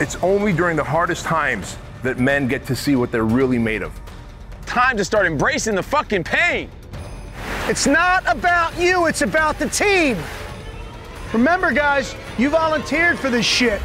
It's only during the hardest times that men get to see what they're really made of. Time to start embracing the fucking pain. It's not about you, it's about the team. Remember, guys, you volunteered for this shit.